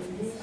Isso.